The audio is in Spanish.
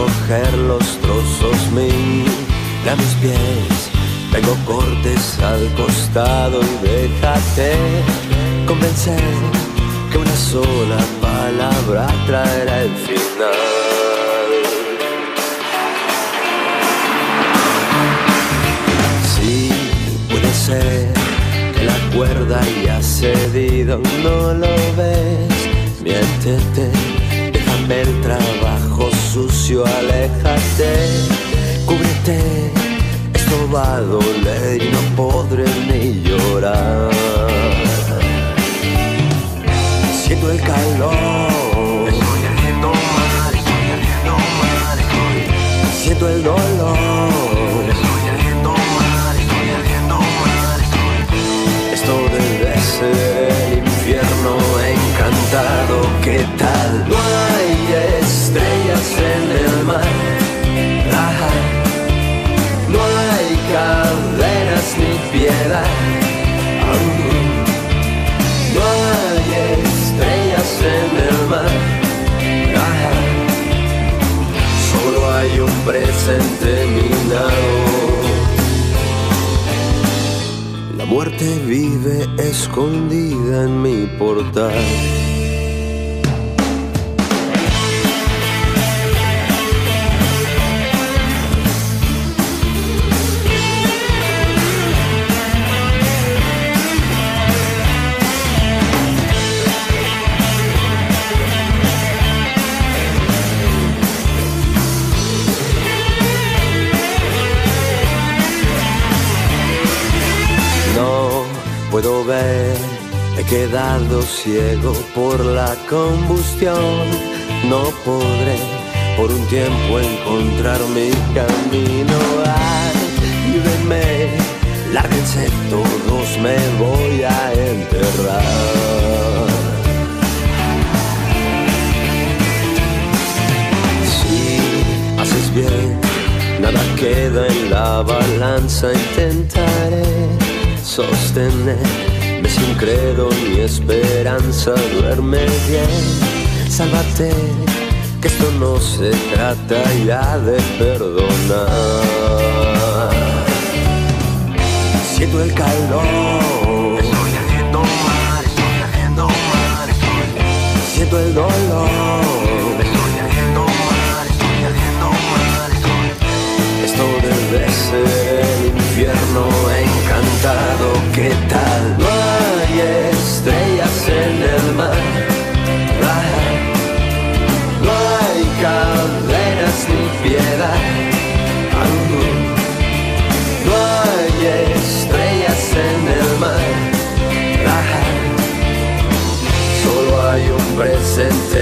recoger los trozos mil de mis pies. Tengo cortes al costado y déjate convencer que una sola palabra traerá el final. Sí, puede ser que la cuerda haya cedido, no lo ves, miéntete, sucio, aléjate, cúbrete, esto va a doler y no podré ni llorar. Siento el calor, Estoy ardiendo mal, estoy ardiendo mal, estoy, siento el dolor. estoy ardiendo mal, estoy ardiendo mal, estoy. Esto debe ser el infierno encantado. ¿Qué tal? Muerte vive escondida en mi portal. Puedo ver, he quedado ciego por la combustión. No podré por un tiempo encontrar mi camino. Ayúdenme, lárguense todos, me voy a enterrar. Si haces bien, nada queda en la balanza. Intentaré sostenerme sin credo ni esperanza. Duerme bien, sálvate, que esto no se trata ya de perdonar. Siento el calor, qué tal. No hay estrellas en el mar. No hay cadenas ni piedad. Aún. No hay estrellas en el mar. Solo hay un presente